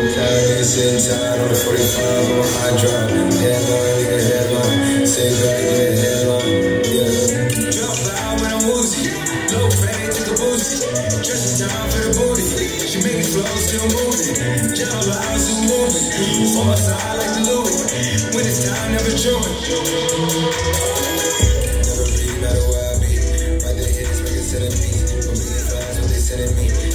Sitting tired on the 45 on high drive. Headline, nigga, headline. Say back, yeah, headline. Yeah. Drop out when I'm woozy. Low pay, took a boozy. Just in time for the booty. She make it flow, still moving. Jump out, still moving. Fall side like the Louis. When it's time, never chewing. Never be, matter where I be. Right there, hits, make it centerpiece. From me, flies, what they sending me.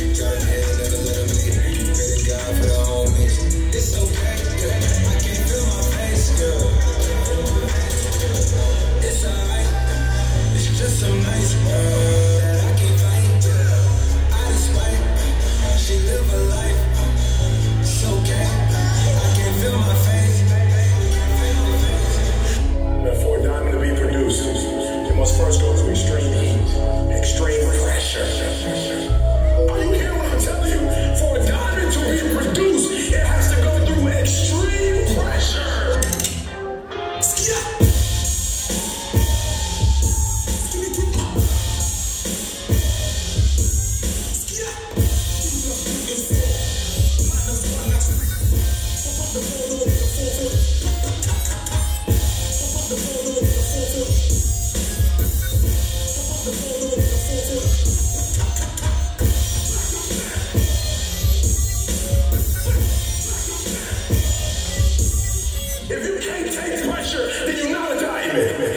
Must first go through extreme heat, extreme pressure. Are you hearing what I'm telling you? For a diamond to reproduce, it has to go through extreme pressure. Thank you. Baby.